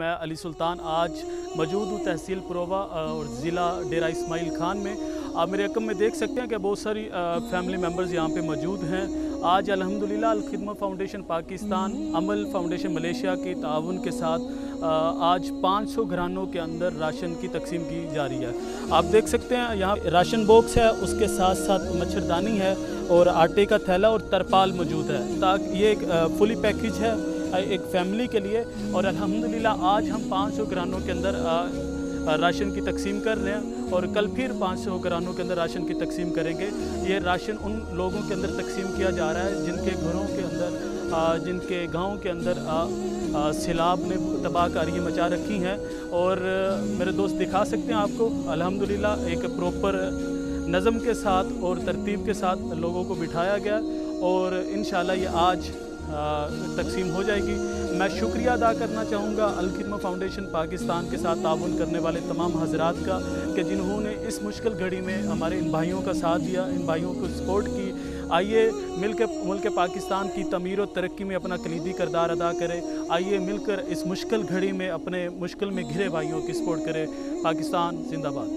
मैं अली सुल्तान आज मौजूद हूँ तहसील पुरोवा और ज़िला डेरा इस्माइल खान में। आप मेरे रकम में देख सकते हैं कि बहुत सारी फैमिली मेंबर्स यहाँ पे मौजूद हैं। आज अल्हम्दुलिल्लाह Alkhidmat foundation Pakistan Amal foundation Malaysia के ताउन के साथ आज 500 घरानों के अंदर राशन की तकसीम की जा रही है। आप देख सकते हैं यहाँ राशन बॉक्स है, उसके साथ साथ मच्छरदानी है और आटे का थैला और तरपाल मौजूद है। ताकि ये एक फुली पैकेज है। एक फैमिली के लिए। और अल्हम्दुलिल्लाह, आज हम 500 घरानों के अंदर राशन की तकसीम कर रहे हैं और कल फिर 500 घरानों के अंदर राशन की तकसीम करेंगे। ये राशन उन लोगों के अंदर तकसीम किया जा रहा है जिनके घरों के अंदर जिनके गाँव के अंदर सैलाब ने तबाहकारी मचा रखी हैं। और मेरे दोस्त दिखा सकते हैं आपको, अल्हम्दुलिल्लाह, एक प्रॉपर नज़म के साथ और तरतीब के साथ लोगों को बिठाया गया। और इन ये आज तकसीम हो जाएगी। मैं शुक्रिया अदा करना चाहूँगा अलखिदमा फाउंडेशन पाकिस्तान के साथ ताउन करने वाले तमाम हजरात का, कि जिन्होंने इस मुश्किल घड़ी में हमारे इन भाइयों का साथ दिया, इन भाइयों को सपोर्ट की। आइए मिल के मुल्क पाकिस्तान की तमीर और तरक्की में अपना कलीदी करदार अदा करें। आइए मिलकर इस मुश्किल घड़ी में अपने मुश्किल में घिरे भाइयों की सपोर्ट करें। पाकिस्तान, जिंदाबाद।